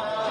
Oh.